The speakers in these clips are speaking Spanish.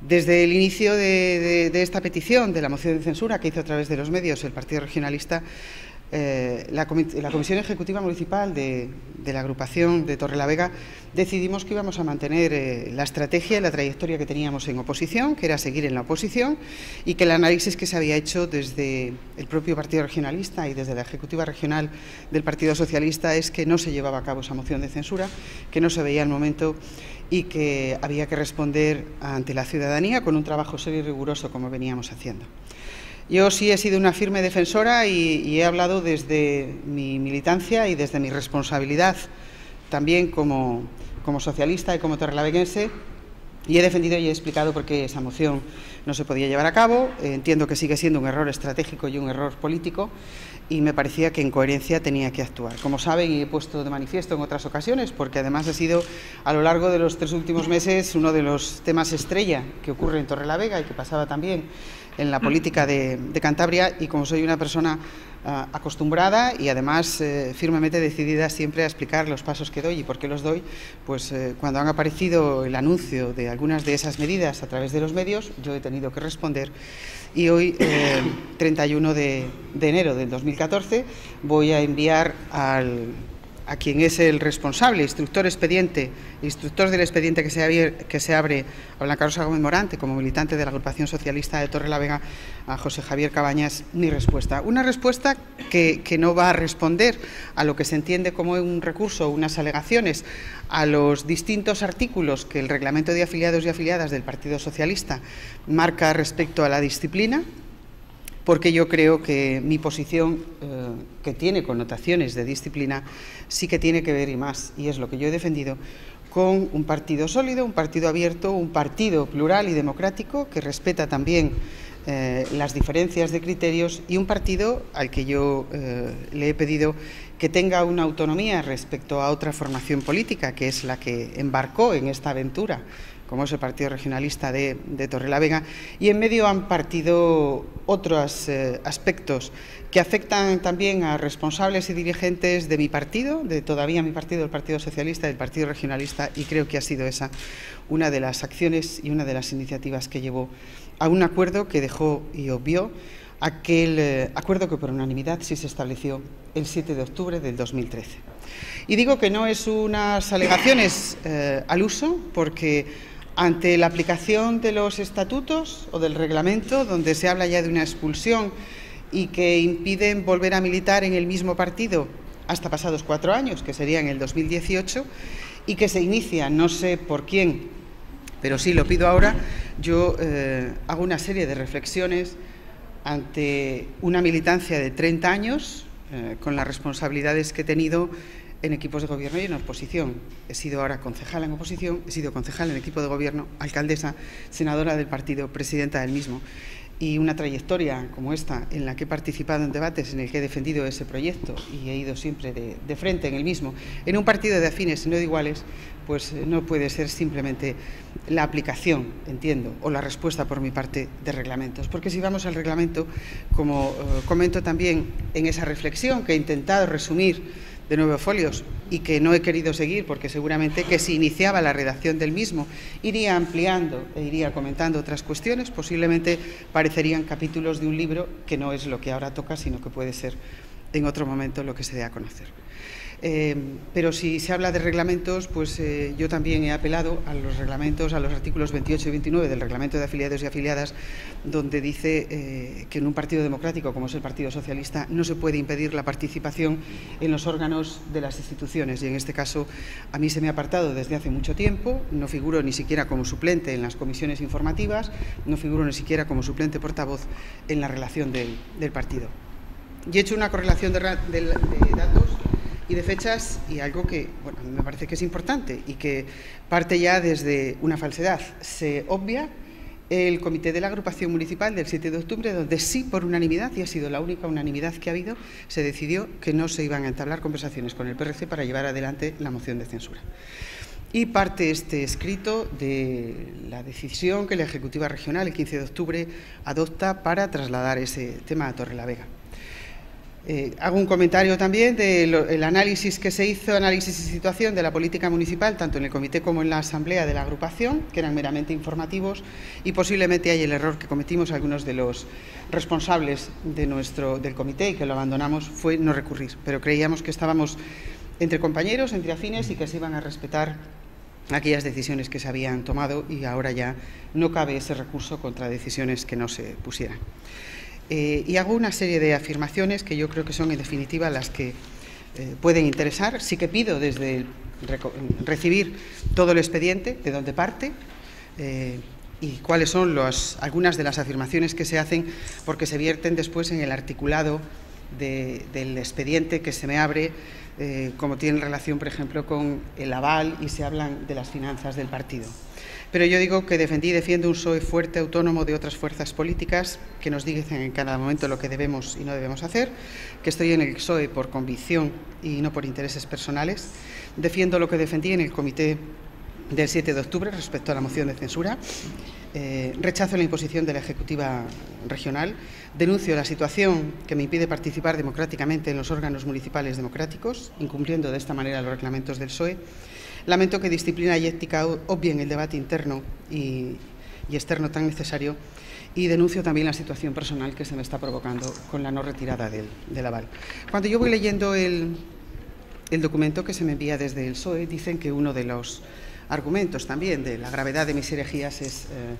Desde el inicio de, esta petición, de la moción de censura que hizo a través de los medios el Partido Regionalista, eh, la, Comisión Ejecutiva Municipal de, la agrupación de Torrelavega decidimos que íbamos a mantener eh, la estrategia y la trayectoria que teníamos en oposición, que era seguir en la oposición, y que el análisis que se había hecho desde el propio Partido Regionalista y desde la Ejecutiva Regional del Partido Socialista es que no se llevaba a cabo esa moción de censura, que no se veía el momento y que había que responder ante la ciudadanía con un trabajo serio y riguroso como veníamos haciendo. Yo sí he sido una firme defensora y, he hablado desde mi militancia y desde mi responsabilidad también como, como socialista y como torrelaveguense y he defendido y he explicado por qué esa moción no se podía llevar a cabo. entiendo que sigue siendo un error estratégico y un error político y me parecía que en coherencia tenía que actuar. Como saben, y he puesto de manifiesto en otras ocasiones, porque además ha sido a lo largo de los tres últimos meses uno de los temas estrella que ocurre en Torrelavega y que pasaba también en la política de, Cantabria y como soy una persona acostumbrada y además eh, firmemente decidida siempre a explicar los pasos que doy y por qué los doy, pues eh, cuando han aparecido el anuncio de algunas de esas medidas a través de los medios, yo he tenido que responder y hoy, 31 eh, de enero del 2014, voy a enviar al a quien es el responsable, instructor expediente, instructor del expediente que se, abre a Blanca Rosa Gómez Morante como militante de la agrupación socialista de Torre la Vega, a José Javier Cabañas, mi respuesta. Una respuesta que, que no va a responder a lo que se entiende como un recurso, unas alegaciones a los distintos artículos que el reglamento de afiliados y afiliadas del Partido Socialista marca respecto a la disciplina, porque yo creo que mi posición, eh, que tiene connotaciones de disciplina, sí que tiene que ver y más, y es lo que yo he defendido, con un partido sólido, un partido abierto, un partido plural y democrático que respeta también eh, las diferencias de criterios y un partido al que yo eh, le he pedido que tenga una autonomía respecto a otra formación política, que es la que embarcó en esta aventura como es el Partido Regionalista de, de Torrelavega, y en medio han partido otros eh, aspectos que afectan también a responsables y dirigentes de mi partido, de todavía mi partido, el Partido Socialista, del Partido Regionalista, y creo que ha sido esa una de las acciones y una de las iniciativas que llevó a un acuerdo que dejó y obvió aquel eh, acuerdo que por unanimidad sí se estableció el 7 de octubre del 2013. Y digo que no es unas alegaciones eh, al uso, porque ante la aplicación de los estatutos o del reglamento, donde se habla ya de una expulsión y que impiden volver a militar en el mismo partido hasta pasados cuatro años, que sería en el 2018, y que se inicia, no sé por quién, pero sí lo pido ahora, yo eh, hago una serie de reflexiones ante una militancia de 30 años, eh, con las responsabilidades que he tenido en equipos de gobierno y en oposición. He sido ahora concejala en oposición, he sido concejal en equipo de gobierno, alcaldesa, senadora del partido, presidenta del mismo. Y una trayectoria como esta, en la que he participado en debates en el que he defendido ese proyecto y he ido siempre de, frente en el mismo, en un partido de afines y no de iguales, pues eh, no puede ser simplemente la aplicación, entiendo, o la respuesta por mi parte de reglamentos. Porque si vamos al reglamento, como eh, comento también en esa reflexión que he intentado resumir de nueve folios y que no he querido seguir porque seguramente que si iniciaba la redacción del mismo iría ampliando e iría comentando otras cuestiones, posiblemente parecerían capítulos de un libro que no es lo que ahora toca, sino que puede ser en otro momento lo que se dé a conocer. Eh, pero si se habla de reglamentos, pues eh, yo también he apelado a los reglamentos, a los artículos 28 y 29 del reglamento de afiliados y afiliadas, donde dice eh, que en un partido democrático como es el Partido Socialista no se puede impedir la participación en los órganos de las instituciones. Y en este caso a mí se me ha apartado desde hace mucho tiempo, no figuro ni siquiera como suplente en las comisiones informativas, no figuro ni siquiera como suplente portavoz en la relación del, partido. Y he hecho una correlación de datos y de fechas y algo que bueno, me parece que es importante y que parte ya desde una falsedad. Se obvia el comité de la agrupación municipal del 7 de octubre, donde sí, por unanimidad, y ha sido la única unanimidad que ha habido, se decidió que no se iban a entablar conversaciones con el PRC para llevar adelante la moción de censura. Y parte este escrito de la decisión que la Ejecutiva Regional el 15 de octubre adopta para trasladar ese tema a Torre la Vega. Eh, hago un comentario también del análisis que se hizo, análisis de situación de la política municipal, tanto en el comité como en la asamblea de la agrupación, que eran meramente informativos, y posiblemente hay el error que cometimos algunos de los responsables de nuestro, del comité y que lo abandonamos fue no recurrir. Pero creíamos que estábamos entre compañeros, entre afines y que se iban a respetar aquellas decisiones que se habían tomado y ahora ya no cabe ese recurso contra decisiones que no se pusieran. Eh, y hago una serie de afirmaciones que yo creo que son en definitiva las que eh, pueden interesar. Sí que pido desde recibir todo el expediente, de dónde parte eh, y cuáles son algunas de las afirmaciones que se hacen, porque se vierten después en el articulado del expediente que se me abre, como tiene relación, por ejemplo, con el aval y se hablan de las finanzas del partido. Pero yo digo que defendí y defiendo un PSOE fuerte, autónomo de otras fuerzas políticas que nos dicen en cada momento lo que debemos y no debemos hacer, que estoy en el PSOE por convicción y no por intereses personales. Defiendo lo que defendí en el comité del 7 de octubre respecto a la moción de censura. Eh, rechazo la imposición de la Ejecutiva Regional. Denuncio la situación que me impide participar democráticamente en los órganos municipales democráticos, incumpliendo de esta manera los reglamentos del PSOE. Lamento que disciplina y ética obvien el debate interno y, externo tan necesario y denuncio también la situación personal que se me está provocando con la no retirada del, aval. Cuando yo voy leyendo el, documento que se me envía desde el PSOE, dicen que uno de los argumentos también de la gravedad de mis herejías es eh,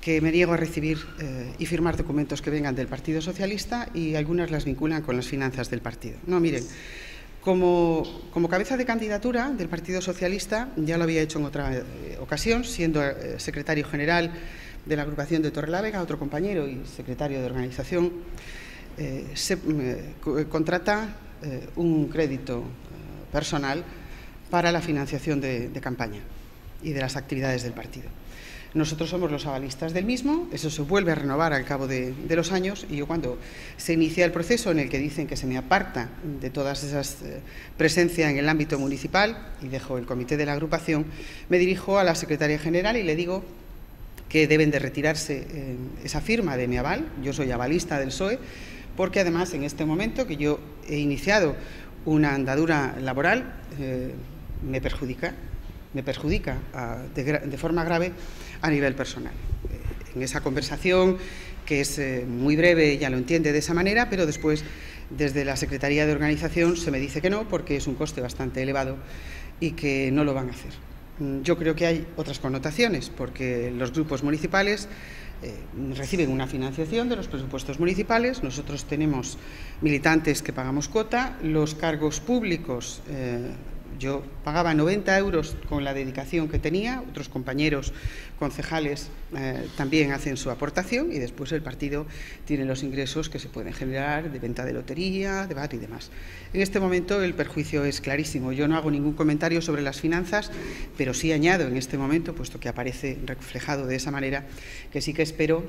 que me niego a recibir eh, y firmar documentos que vengan del Partido Socialista y algunas las vinculan con las finanzas del partido. No, miren, como, cabeza de candidatura del Partido Socialista, ya lo había hecho en otra eh, ocasión, siendo secretario general de la agrupación de Torrelavega, otro compañero y secretario de organización, se contrata un crédito personal para la financiación de campaña y de las actividades del partido. Nosotros somos los avalistas del mismo, eso se vuelve a renovar al cabo de, los años y yo cuando se inicia el proceso en el que dicen que se me aparta de todas esas eh, presencias en el ámbito municipal y dejo el comité de la agrupación, me dirijo a la secretaria general y le digo que deben de retirarse eh, esa firma de mi aval, yo soy avalista del PSOE, porque además en este momento que yo he iniciado una andadura laboral eh, me perjudica, me perjudica de forma grave a nivel personal. Eh, en esa conversación, que es eh, muy breve, ya lo entiende de esa manera, pero después desde la Secretaría de Organización se me dice que no, porque es un coste bastante elevado y que no lo van a hacer. Mm, yo creo que hay otras connotaciones, porque los grupos municipales eh, reciben una financiación de los presupuestos municipales, nosotros tenemos militantes que pagamos cuota, los cargos públicos yo pagaba 90 euros con la dedicación que tenía, otros compañeros concejales eh, también hacen su aportación y después el partido tiene los ingresos que se pueden generar de venta de lotería, debate y demás. En este momento el perjuicio es clarísimo. Yo no hago ningún comentario sobre las finanzas, pero sí añado en este momento, puesto que aparece reflejado de esa manera, que sí que espero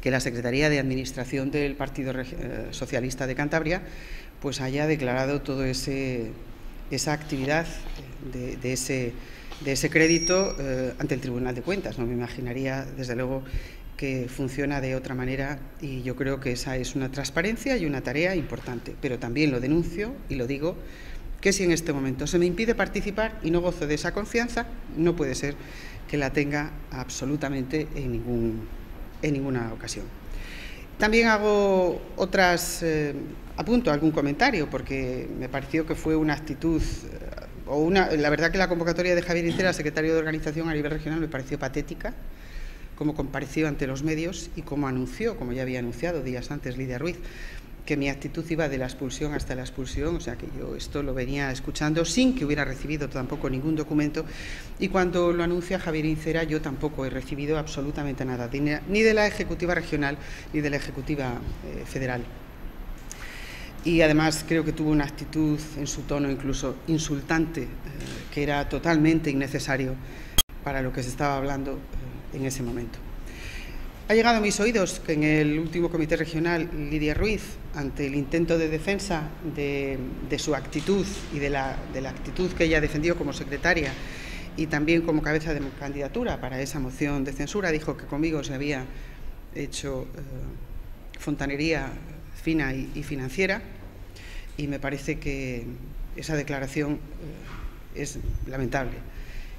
que la Secretaría de Administración del Partido eh, Socialista de Cantabria pues haya declarado todo ese esa actividad de, ese, de ese, crédito eh, ante el Tribunal de Cuentas. No me imaginaría, desde luego, que funciona de otra manera y yo creo que esa es una transparencia y una tarea importante. Pero también lo denuncio y lo digo que si en este momento se me impide participar y no gozo de esa confianza, no puede ser que la tenga absolutamente en, ningún, en ninguna ocasión. También hago otras eh, apunto algún comentario porque me pareció que fue una actitud eh, o una, la verdad que la convocatoria de Javier Incera, secretario de organización a nivel regional, me pareció patética, como compareció ante los medios y como anunció, como ya había anunciado días antes Lidia Ruiz, que mi actitud iba de la expulsión hasta la expulsión, o sea que yo esto lo venía escuchando sin que hubiera recibido tampoco ningún documento y cuando lo anuncia Javier Incera yo tampoco he recibido absolutamente nada, ni de la Ejecutiva Regional ni de la Ejecutiva eh, Federal y además creo que tuvo una actitud en su tono incluso insultante, eh, que era totalmente innecesario para lo que se estaba hablando eh, en ese momento. Ha llegado a mis oídos que en el último comité regional Lidia Ruiz, ante el intento de defensa de, su actitud y de la, actitud que ella defendió como secretaria y también como cabeza de candidatura para esa moción de censura, dijo que conmigo se había hecho eh, fontanería fina y, financiera. y me parece que esa declaración eh, es lamentable,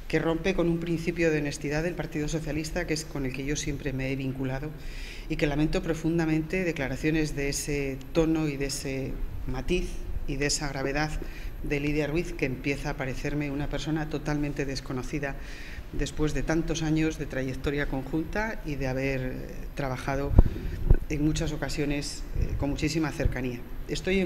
que rompe con un principio de honestidad del Partido Socialista, que es con el que yo siempre me he vinculado, y que lamento profundamente declaraciones de ese tono y de ese matiz y de esa gravedad de Lidia Ruiz, que empieza a parecerme una persona totalmente desconocida después de tantos años de trayectoria conjunta y de haber eh, trabajado en muchas ocasiones eh, con muchísima cercanía. Estoy